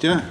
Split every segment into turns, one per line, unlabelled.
Tiens.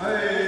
Hey.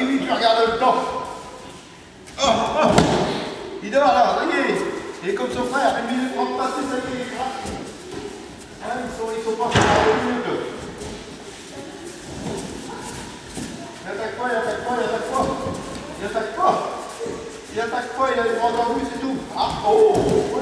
Oui, oui, tu regardes le temps. Oh, oh. Il dort là, est. Il est comme son frère, une minute trente passée, ça y est. Ah, ils sont, ils sont pas sur la minute. Il attaque pas, il attaque pas, il attaque pas. Il attaque pas. Il attaque pas, il a les bras dans lui, c'est tout. Ah, oh, oh,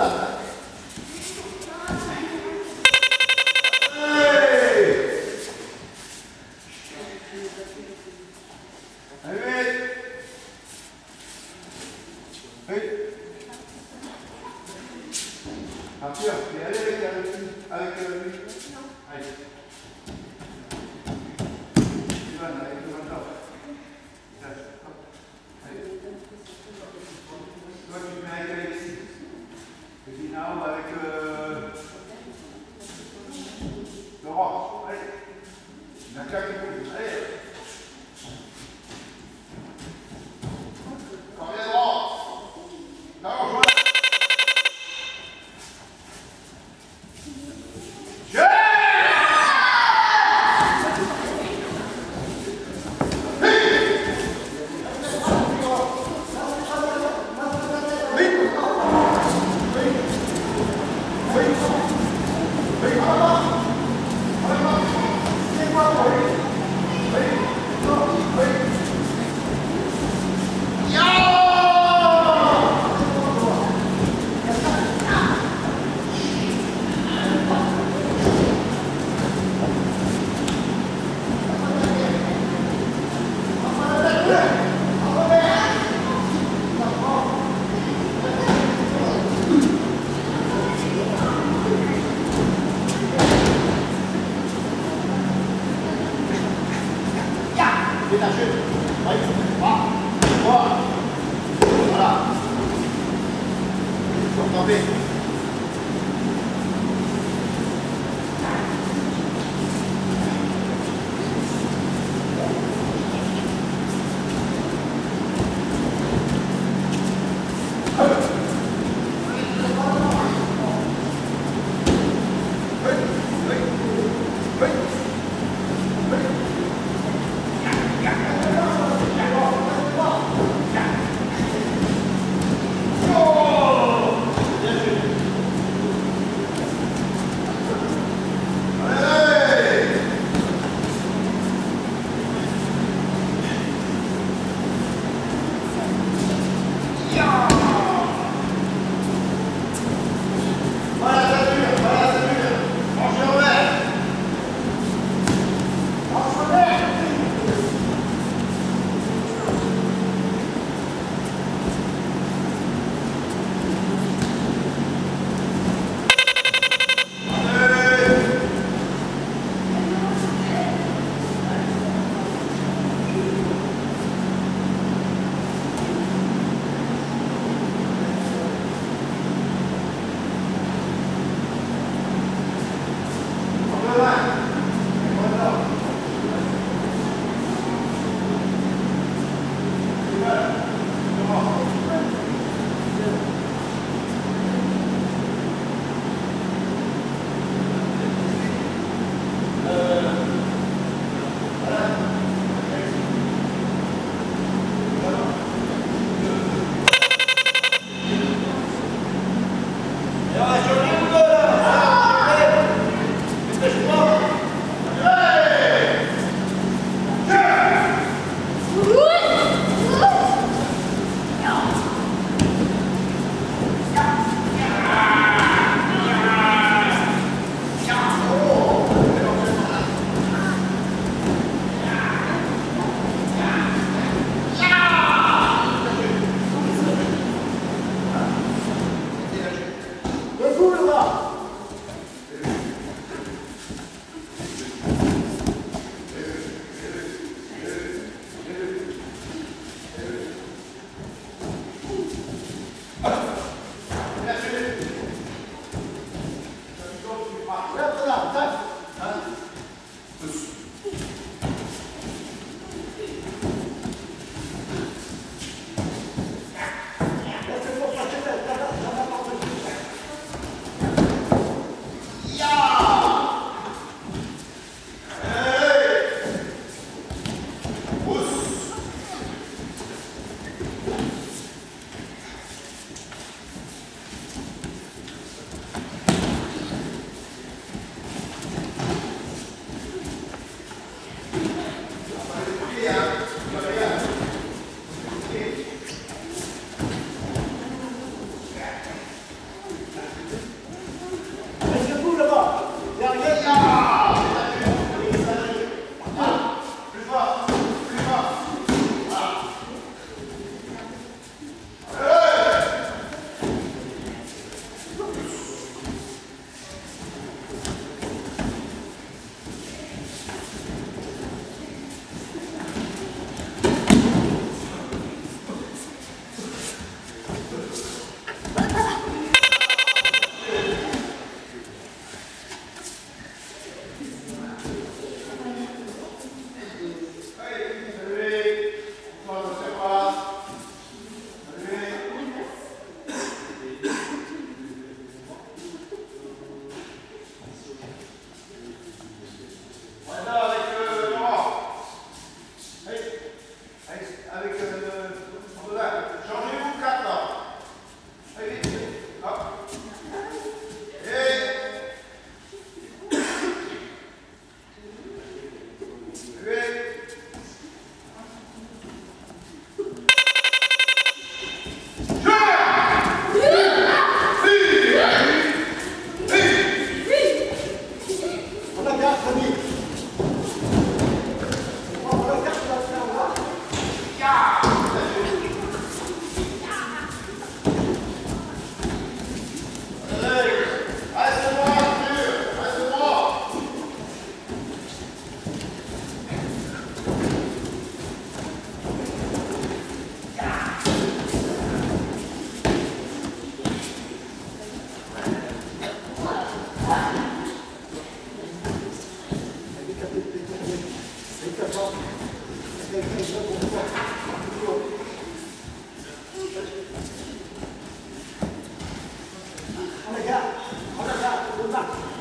자.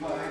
Bye.